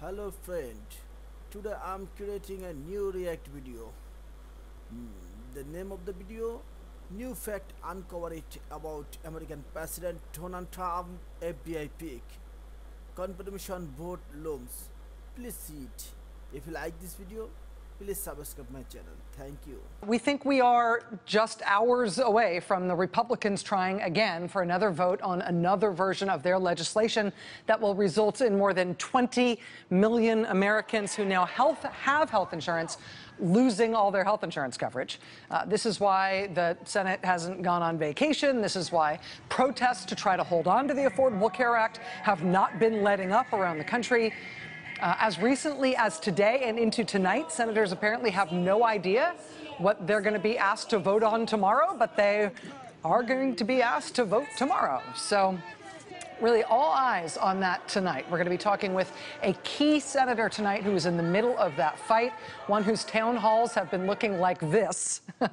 Hello friend, today I'm creating a new react video. Hmm, the name of the video, new fact uncovered about American President Donald Trump FBI pick. Confirmation vote looms. Please see it. If you like this video, please subscribe my channel. Thank you. We think we are just hours away from the Republicans trying again for another vote on another version of their legislation that will result in more than 20 million Americans who now health, have health insurance losing all their health insurance coverage. Uh, this is why the Senate hasn't gone on vacation. This is why protests to try to hold on to the Affordable Care Act have not been letting up around the country. Uh, as recently as today and into tonight, senators apparently have no idea what they're going to be asked to vote on tomorrow, but they are going to be asked to vote tomorrow. So, really, all eyes on that tonight. We're going to be talking with a key senator tonight who is in the middle of that fight, one whose town halls have been looking like this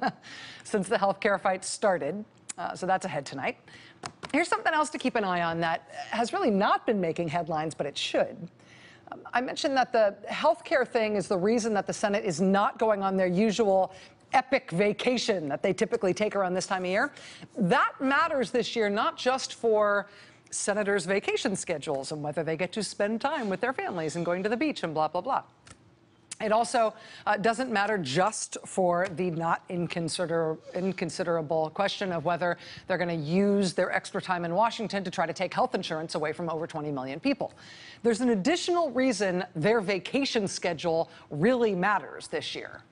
since the health care fight started. Uh, so that's ahead tonight. Here's something else to keep an eye on that has really not been making headlines, but it should. I mentioned that the healthcare thing is the reason that the Senate is not going on their usual epic vacation that they typically take around this time of year. That matters this year, not just for senators' vacation schedules and whether they get to spend time with their families and going to the beach and blah, blah, blah. It also uh, doesn't matter just for the not inconsider inconsiderable question of whether they're going to use their extra time in Washington to try to take health insurance away from over 20 million people. There's an additional reason their vacation schedule really matters this year.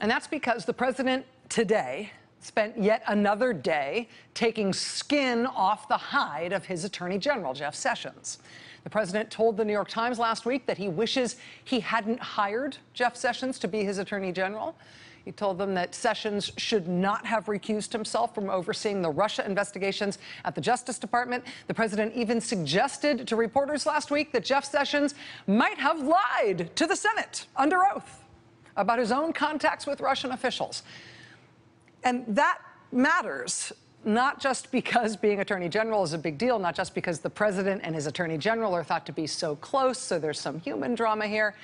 And that's because the president today spent yet another day taking skin off the hide of his attorney general, Jeff Sessions. The president told the New York Times last week that he wishes he hadn't hired Jeff Sessions to be his attorney general. He told them that Sessions should not have recused himself from overseeing the Russia investigations at the Justice Department. The president even suggested to reporters last week that Jeff Sessions might have lied to the Senate under oath about his own contacts with Russian officials. And that matters not just because being attorney general is a big deal, not just because the president and his attorney general are thought to be so close, so there's some human drama here.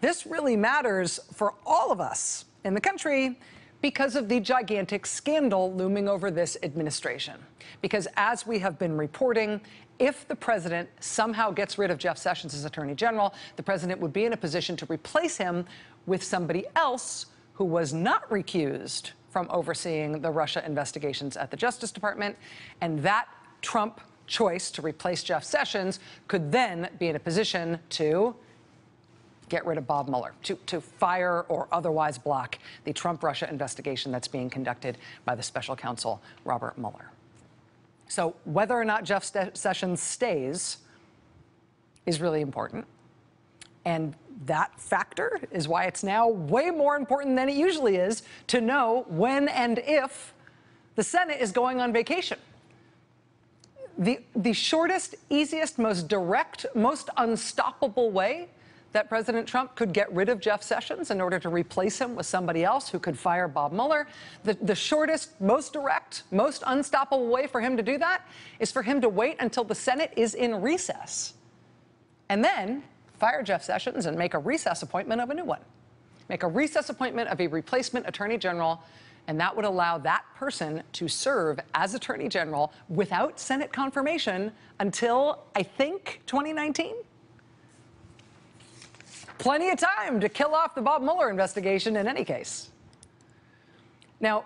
This really matters for all of us in the country because of the gigantic scandal looming over this administration. Because as we have been reporting, if the president somehow gets rid of Jeff Sessions as attorney general, the president would be in a position to replace him with somebody else who was not recused from overseeing the Russia investigations at the Justice Department. And that Trump choice to replace Jeff Sessions could then be in a position to get rid of Bob Mueller, to, to fire or otherwise block the Trump Russia investigation that's being conducted by the special counsel, Robert Mueller. So, whether or not Jeff Sessions stays is really important. And that factor is why it's now way more important than it usually is to know when and if the Senate is going on vacation. The, the shortest, easiest, most direct, most unstoppable way that President Trump could get rid of Jeff Sessions in order to replace him with somebody else who could fire Bob Mueller. The, the shortest, most direct, most unstoppable way for him to do that is for him to wait until the Senate is in recess. And then fire Jeff Sessions and make a recess appointment of a new one. Make a recess appointment of a replacement attorney general, and that would allow that person to serve as attorney general without Senate confirmation until, I think, 2019. Plenty of time to kill off the Bob Mueller investigation in any case. Now,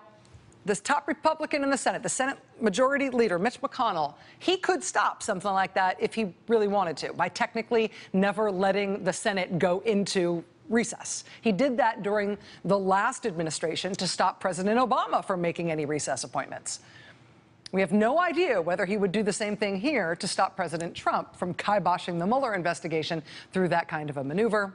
this top Republican in the Senate, the Senate Majority Leader, Mitch McConnell, he could stop something like that if he really wanted to by technically never letting the Senate go into recess. He did that during the last administration to stop President Obama from making any recess appointments. We have no idea whether he would do the same thing here to stop President Trump from kiboshing the Mueller investigation through that kind of a maneuver.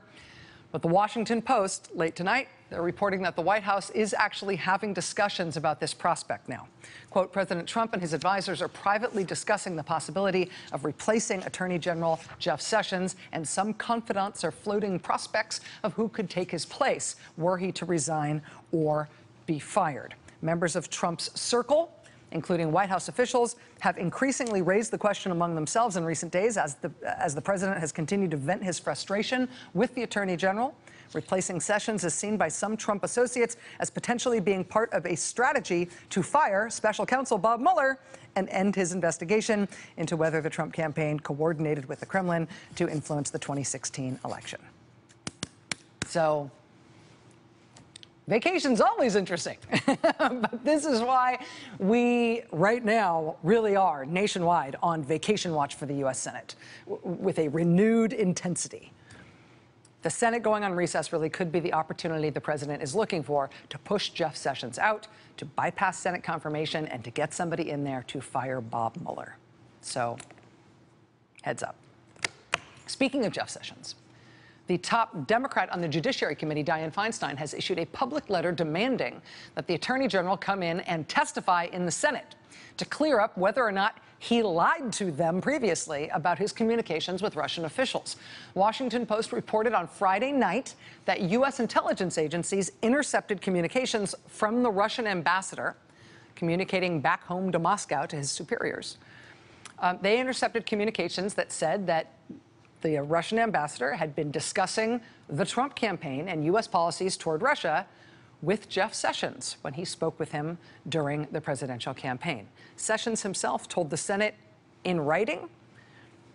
But the Washington Post, late tonight, they're reporting that the White House is actually having discussions about this prospect now. Quote, President Trump and his advisors are privately discussing the possibility of replacing Attorney General Jeff Sessions, and some confidants are floating prospects of who could take his place were he to resign or be fired. Members of Trump's circle including White House officials, have increasingly raised the question among themselves in recent days as the, as the president has continued to vent his frustration with the attorney general. Replacing Sessions is seen by some Trump associates as potentially being part of a strategy to fire special counsel Bob Mueller and end his investigation into whether the Trump campaign coordinated with the Kremlin to influence the 2016 election. So, Vacation's always interesting. but this is why we, right now, really are nationwide on vacation watch for the U.S. Senate with a renewed intensity. The Senate going on recess really could be the opportunity the president is looking for to push Jeff Sessions out, to bypass Senate confirmation, and to get somebody in there to fire Bob Mueller. So, heads up. Speaking of Jeff Sessions, the top Democrat on the Judiciary Committee, Dianne Feinstein, has issued a public letter demanding that the Attorney General come in and testify in the Senate to clear up whether or not he lied to them previously about his communications with Russian officials. Washington Post reported on Friday night that U.S. intelligence agencies intercepted communications from the Russian ambassador communicating back home to Moscow to his superiors. Um, they intercepted communications that said that the Russian ambassador had been discussing the Trump campaign and U.S. policies toward Russia with Jeff Sessions when he spoke with him during the presidential campaign. Sessions himself told the Senate in writing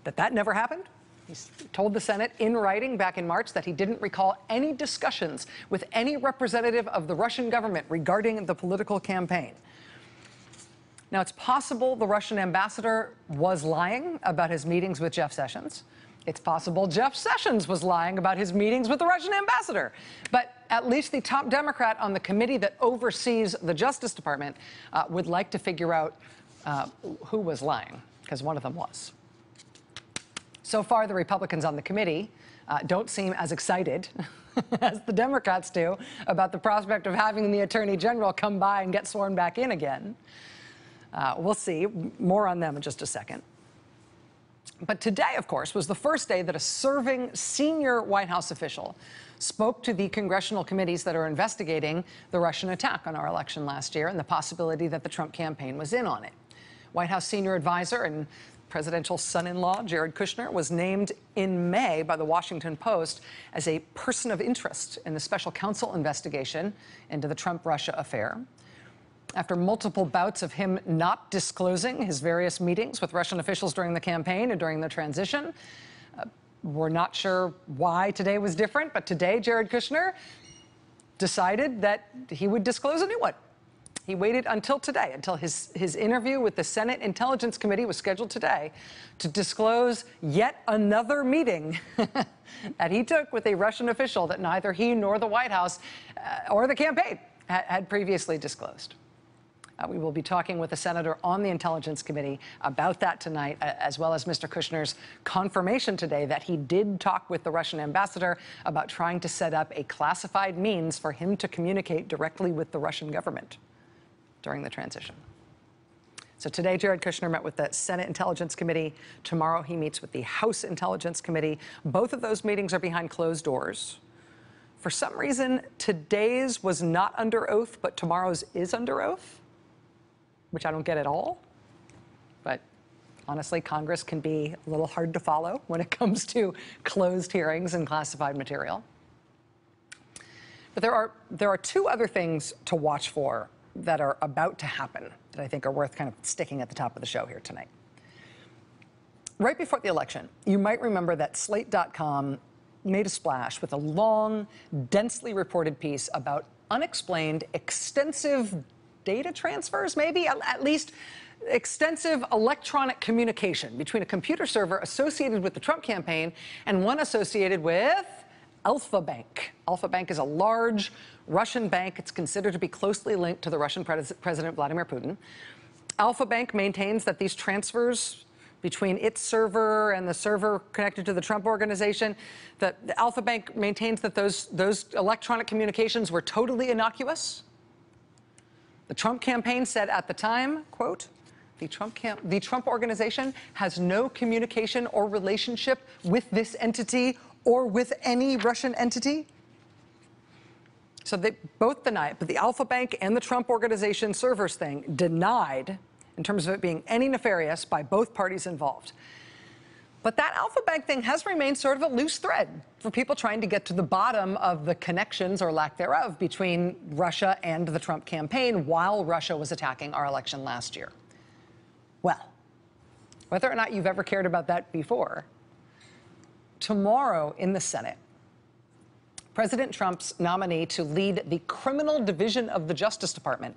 that that never happened. He told the Senate in writing back in March that he didn't recall any discussions with any representative of the Russian government regarding the political campaign. Now, it's possible the Russian ambassador was lying about his meetings with Jeff Sessions. It's possible Jeff Sessions was lying about his meetings with the Russian ambassador. But at least the top Democrat on the committee that oversees the Justice Department uh, would like to figure out uh, who was lying, because one of them was. So far, the Republicans on the committee uh, don't seem as excited as the Democrats do about the prospect of having the Attorney General come by and get sworn back in again. Uh, we'll see. More on them in just a second. But today, of course, was the first day that a serving senior White House official spoke to the congressional committees that are investigating the Russian attack on our election last year and the possibility that the Trump campaign was in on it. White House senior advisor and presidential son-in-law Jared Kushner was named in May by the Washington Post as a person of interest in the special counsel investigation into the Trump-Russia affair after multiple bouts of him not disclosing his various meetings with Russian officials during the campaign and during the transition. We're not sure why today was different, but today Jared Kushner decided that he would disclose a new one. He waited until today, until his, his interview with the Senate Intelligence Committee was scheduled today, to disclose yet another meeting that he took with a Russian official that neither he nor the White House uh, or the campaign had, had previously disclosed. Uh, we will be talking with the senator on the Intelligence Committee about that tonight, as well as Mr. Kushner's confirmation today that he did talk with the Russian ambassador about trying to set up a classified means for him to communicate directly with the Russian government during the transition. So today, Jared Kushner met with the Senate Intelligence Committee. Tomorrow, he meets with the House Intelligence Committee. Both of those meetings are behind closed doors. For some reason, today's was not under oath, but tomorrow's is under oath which I don't get at all. But honestly, Congress can be a little hard to follow when it comes to closed hearings and classified material. But there are, there are two other things to watch for that are about to happen that I think are worth kind of sticking at the top of the show here tonight. Right before the election, you might remember that Slate.com made a splash with a long, densely reported piece about unexplained, extensive data transfers, maybe at least extensive electronic communication between a computer server associated with the Trump campaign and one associated with Alfa Bank. Alfa Bank is a large Russian bank. It's considered to be closely linked to the Russian pres President Vladimir Putin. Alfa Bank maintains that these transfers between its server and the server connected to the Trump organization, that Alfa Bank maintains that those, those electronic communications were totally innocuous the Trump campaign said at the time, quote, the Trump, camp- the Trump organization has no communication or relationship with this entity or with any Russian entity. So they both denied, but the Alfa Bank and the Trump Organization servers thing denied in terms of it being any nefarious by both parties involved. But that Alfa Bank thing has remained sort of a loose thread for people trying to get to the bottom of the connections or lack thereof between Russia and the Trump campaign while Russia was attacking our election last year. Well, whether or not you've ever cared about that before, tomorrow in the Senate, President Trump's nominee to lead the criminal division of the Justice Department,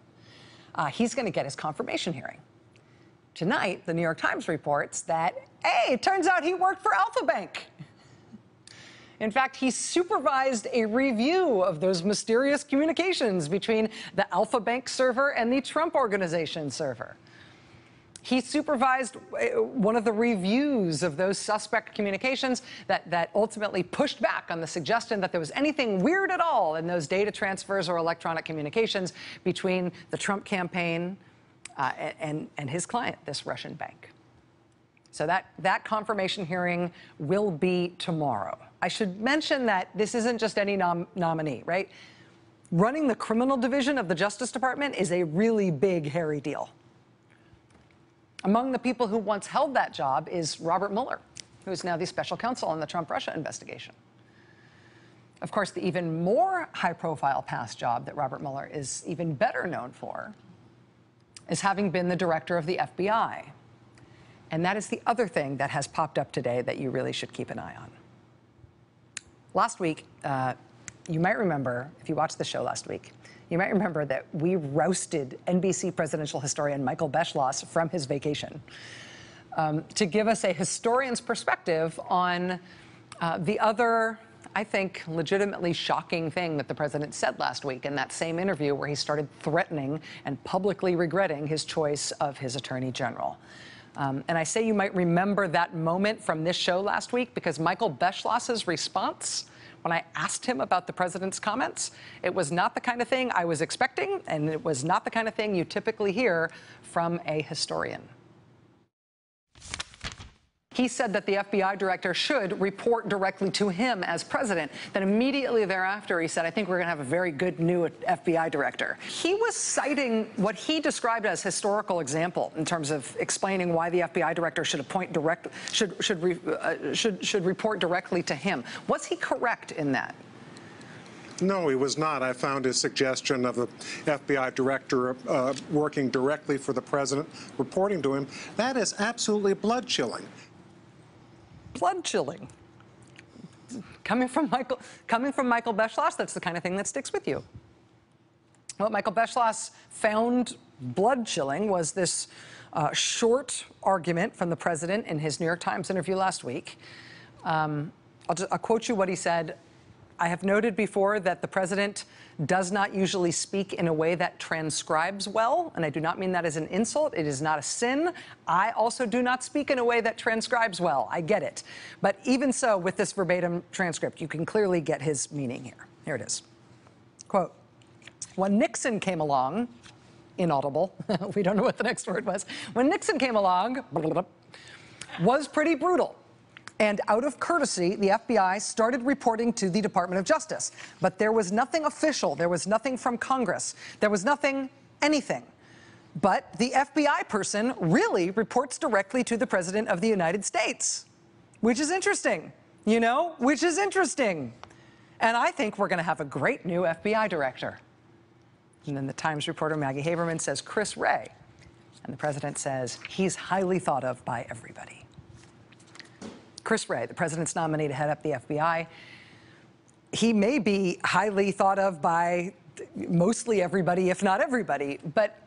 uh, he's going to get his confirmation hearing. Tonight, the New York Times reports that, hey, it turns out he worked for Alfa Bank. In fact, he supervised a review of those mysterious communications between the Alfa Bank server and the Trump Organization server. He supervised uh, one of the reviews of those suspect communications that, that ultimately pushed back on the suggestion that there was anything weird at all in those data transfers or electronic communications between the Trump campaign uh, and, and his client, this Russian bank. So that, that confirmation hearing will be tomorrow. I should mention that this isn't just any nom nominee, right? Running the criminal division of the Justice Department is a really big, hairy deal. Among the people who once held that job is Robert Mueller, who is now the special counsel on the Trump Russia investigation. Of course, the even more high profile past job that Robert Mueller is even better known for is having been the director of the FBI. And that is the other thing that has popped up today that you really should keep an eye on. Last week, uh, you might remember, if you watched the show last week, you might remember that we roasted NBC presidential historian Michael Beschloss from his vacation um, to give us a historian's perspective on uh, the other, I think, legitimately shocking thing that the president said last week in that same interview where he started threatening and publicly regretting his choice of his attorney general. Um, and I say you might remember that moment from this show last week because Michael Beschloss's response when I asked him about the president's comments, it was not the kind of thing I was expecting, and it was not the kind of thing you typically hear from a historian. He said that the FBI director should report directly to him as president. Then immediately thereafter, he said, I think we're going to have a very good new FBI director. He was citing what he described as historical example in terms of explaining why the FBI director should appoint direct, should, should, re, uh, should, should report directly to him. Was he correct in that? No, he was not. I found his suggestion of the FBI director uh, working directly for the president, reporting to him, that is absolutely blood chilling blood chilling. Coming from Michael, coming from Michael Beschloss, that's the kind of thing that sticks with you. What Michael Beschloss found blood chilling was this uh, short argument from the president in his New York Times interview last week. Um, I'll, just, I'll quote you what he said I have noted before that the president does not usually speak in a way that transcribes well, and I do not mean that as an insult. It is not a sin. I also do not speak in a way that transcribes well. I get it. But even so, with this verbatim transcript, you can clearly get his meaning here. Here it is. Quote, when Nixon came along, inaudible, we don't know what the next word was. When Nixon came along, was pretty brutal. And out of courtesy, the FBI started reporting to the Department of Justice. But there was nothing official, there was nothing from Congress, there was nothing, anything. But the FBI person really reports directly to the President of the United States, which is interesting, you know, which is interesting. And I think we're going to have a great new FBI director. And then the Times reporter Maggie Haberman says Chris Wray. And the president says he's highly thought of by everybody. Chris Wray, the president's nominee to head up the FBI, he may be highly thought of by mostly everybody, if not everybody. But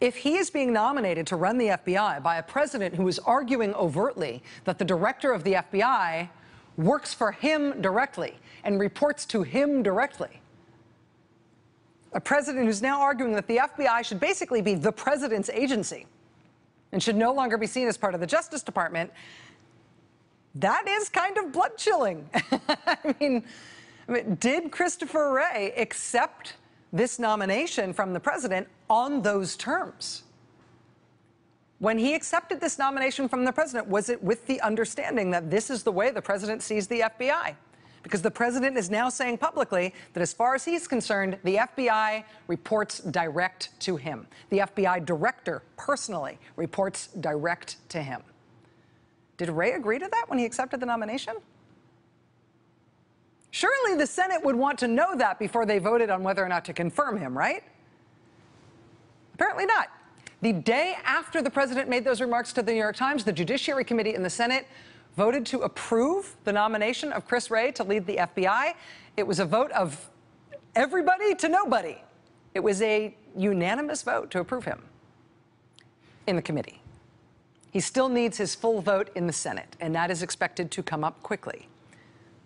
if he is being nominated to run the FBI by a president who is arguing overtly that the director of the FBI works for him directly and reports to him directly, a president who's now arguing that the FBI should basically be the president's agency and should no longer be seen as part of the Justice Department, that is kind of blood chilling. I, mean, did Christopher Wray accept this nomination from the president on those terms? When he accepted this nomination from the president, was it with the understanding that this is the way the president sees the FBI? because the president is now saying publicly that as far as he's concerned, the FBI reports direct to him. The FBI director personally reports direct to him. Did Wray agree to that when he accepted the nomination? Surely the Senate would want to know that before they voted on whether or not to confirm him, right? Apparently not. The day after the president made those remarks to the New York Times, the Judiciary Committee in the Senate voted to approve the nomination of Chris Wray to lead the FBI. It was a vote of everybody to nobody. It was a unanimous vote to approve him in the committee. He still needs his full vote in the Senate, and that is expected to come up quickly.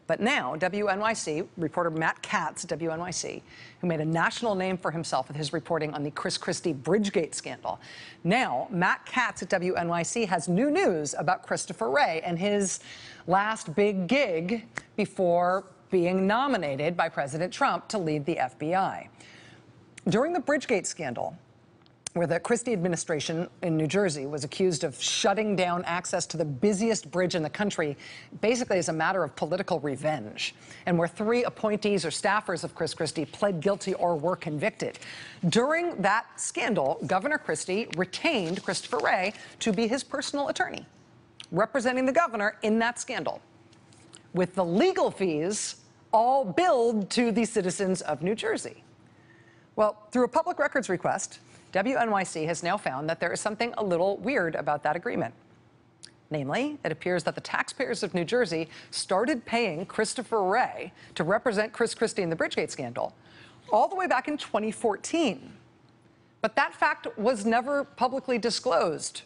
But now, WNYC reporter Matt Katz, WNYC, who made a national name for himself with his reporting on the Chris Christie Bridgegate scandal. Now, Matt Katz at WNYC has new news about Christopher Wray and his last big gig before being nominated by President Trump to lead the FBI. During the Bridgegate scandal, where the Christie administration in New Jersey was accused of shutting down access to the busiest bridge in the country, basically as a matter of political revenge, and where three appointees or staffers of Chris Christie pled guilty or were convicted. During that scandal, Governor Christie retained Christopher Wray to be his personal attorney, representing the governor in that scandal, with the legal fees all billed to the citizens of New Jersey. Well, through a public records request, WNYC has now found that there is something a little weird about that agreement. Namely, it appears that the taxpayers of New Jersey started paying Christopher Wray to represent Chris Christie in the Bridgegate scandal all the way back in 2014. But that fact was never publicly disclosed.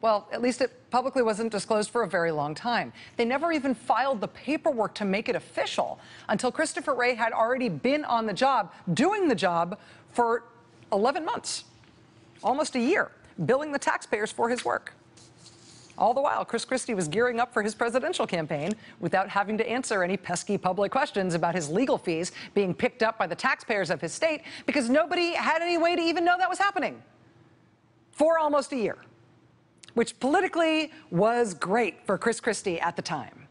Well, at least it publicly wasn't disclosed for a very long time. They never even filed the paperwork to make it official until Christopher Wray had already been on the job, doing the job for 11 months almost a year, billing the taxpayers for his work. All the while, Chris Christie was gearing up for his presidential campaign without having to answer any pesky public questions about his legal fees being picked up by the taxpayers of his state because nobody had any way to even know that was happening for almost a year, which politically was great for Chris Christie at the time.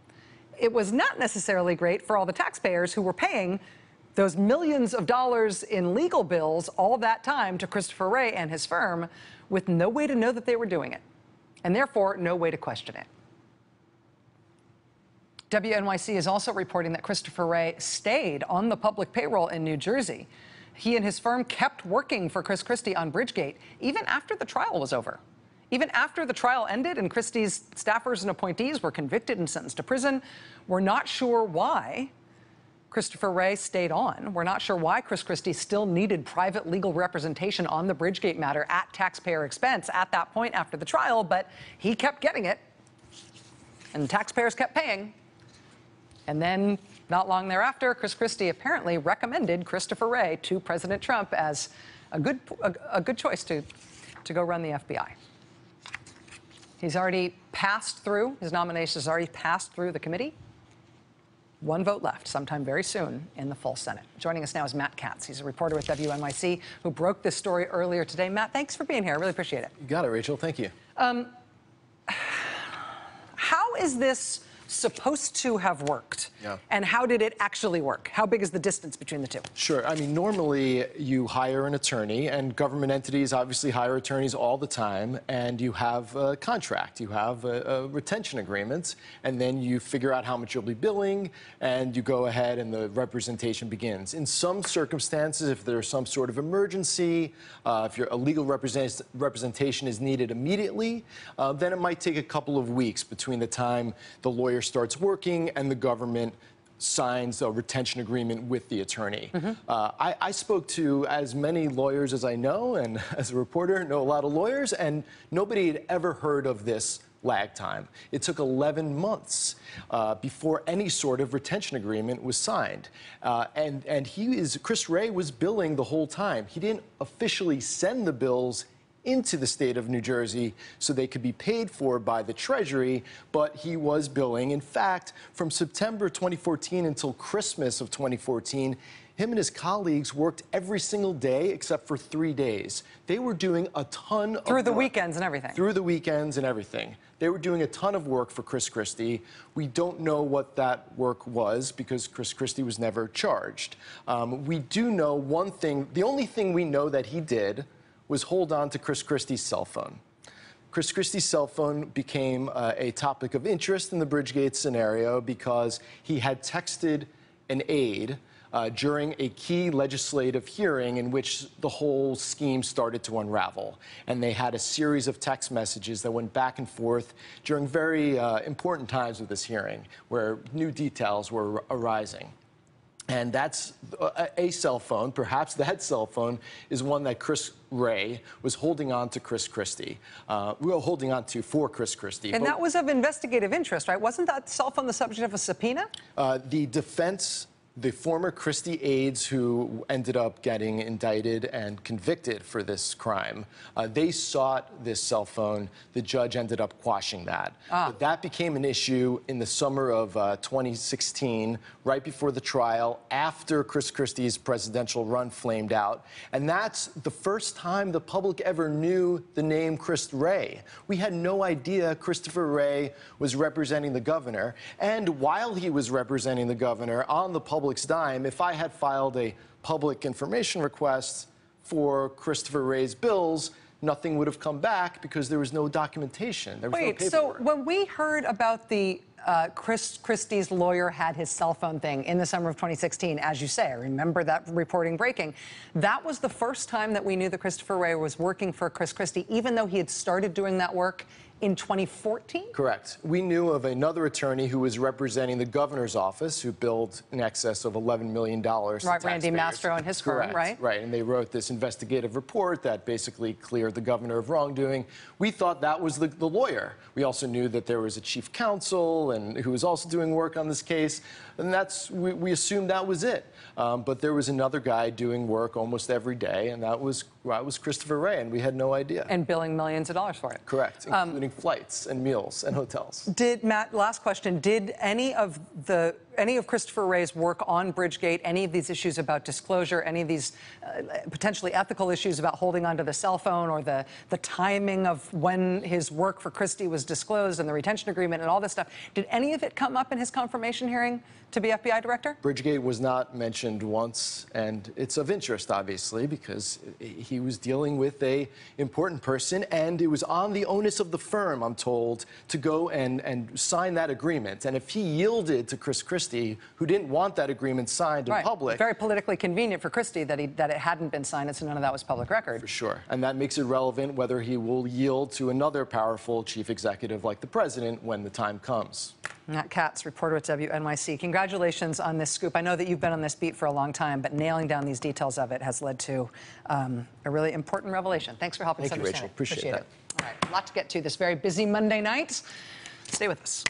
It was not necessarily great for all the taxpayers who were paying those millions of dollars in legal bills all that time to Christopher Wray and his firm with no way to know that they were doing it, and therefore no way to question it. WNYC is also reporting that Christopher Wray stayed on the public payroll in New Jersey. He and his firm kept working for Chris Christie on Bridgegate even after the trial was over. Even after the trial ended and Christie's staffers and appointees were convicted and sentenced to prison, we're not sure why Christopher Wray stayed on. We're not sure why Chris Christie still needed private legal representation on the Bridgegate matter at taxpayer expense at that point after the trial, but he kept getting it, and taxpayers kept paying. And then, not long thereafter, Chris Christie apparently recommended Christopher Wray to President Trump as a good, a, a good choice to, to go run the FBI. He's already passed through, his nomination has already passed through the committee. One vote left sometime very soon in the full Senate. Joining us now is Matt Katz. He's a reporter with WNYC who broke this story earlier today. Matt, thanks for being here. I really appreciate it. You got it, Rachel. Thank you. Um, how is this supposed to have worked? Yeah. And how did it actually work? How big is the distance between the two? Sure. I mean, normally you hire an attorney, and government entities obviously hire attorneys all the time, and you have a contract, you have a, a retention agreement, and then you figure out how much you'll be billing, and you go ahead and the representation begins. In some circumstances, if there's some sort of emergency, uh, if your legal represent, representation is needed immediately, uh, then it might take a couple of weeks between the time the lawyer lawyer starts working and the government signs a retention agreement with the attorney. Mm-hmm. Uh, I, I, spoke to as many lawyers as I know, and as a reporter, know a lot of lawyers, and nobody had ever heard of this lag time. It took 11 months uh, before any sort of retention agreement was signed. Uh, and, and he is, Chris Wray was billing the whole time. He didn't officially send the bills into the state of New Jersey so they could be paid for by the Treasury, but he was billing. In fact, from September 2014 until Christmas of 2014, him and his colleagues worked every single day except for three days. They were doing a ton of Through the work. weekends and everything. Through the weekends and everything. They were doing a ton of work for Chris Christie. We don't know what that work was because Chris Christie was never charged. Um, we do know one thing. The only thing we know that he did was hold on to Chris Christie's cell phone. Chris Christie's cell phone became uh, a topic of interest in the Bridgegate scenario because he had texted an aide uh, during a key legislative hearing in which the whole scheme started to unravel. And they had a series of text messages that went back and forth during very uh, important times of this hearing where new details were arising. And that's a, a cell phone, perhaps that cell phone is one that Chris Wray was holding on to Chris Christie. Uh, we were holding on to for Chris Christie. And that was of investigative interest, right? Wasn't that cell phone the subject of a subpoena? uh, the defense, the former Christie aides who ended up getting indicted and convicted for this crime, uh, they sought this cell phone. The judge ended up quashing that. But that became an issue in the summer of uh, 2016, right before the trial, after Chris Christie's presidential run flamed out. And that's the first time the public ever knew the name Chris Wray. We had no idea Christopher Wray was representing the governor. And while he was representing the governor on the public's dime, if I had filed a public information request for Christopher Wray's bills, nothing would have come back because there was no documentation. There was no Wait, so when we heard about the uh, Chris Christie's lawyer had his cell phone thing in the summer of 2016, as you say, I remember that reporting breaking. That was the first time that we knew that Christopher Wray was working for Chris Christie, even though he had started doing that work in 2014. Correct. We knew of another attorney who was representing the governor's office who billed in excess of $11 million. to Right, Randy. Mastro and his firm, right? Right, and they wrote this investigative report that basically cleared the governor of wrongdoing. We thought that was the, the lawyer. We also knew that there was a chief counsel and who was also doing work on this case, and that's we, we assumed that was it. Um, but there was another guy doing work almost every day, and that was that was Christopher Wray, and we had no idea. And billing millions of dollars for it. Correct, Um, including flights and meals and hotels. Did Matt? Last question. Did any of the any of Christopher Wray's work on Bridgegate, any of these issues about disclosure, any of these uh, potentially ethical issues about holding onto the cell phone or the the timing of when his work for Christie was disclosed and the retention agreement and all this stuff, did any of it come up in his confirmation hearing to be FBI director? Bridgegate was not mentioned once, and it's of interest, obviously, because he was dealing with a important person, and it was on the onus of the firm, I'm told, to go and, and sign that agreement. And if he yielded to Chris Christie, who didn't want that agreement signed in Right. public, Very politically convenient for Christie that he that it hadn't been signed, and so none of that was public record. for sure, and that makes it relevant whether he will yield to another powerful chief executive like the president when the time comes. Matt Katz, reporter at WNYC. Congratulations on this scoop. I know that you've been on this beat for a long time, but nailing down these details of it has led to um, a really important revelation. Thanks for helping Thank us you, understand Rachel. it. Appreciate it. All right, a lot to get to this very busy Monday night. Stay with us.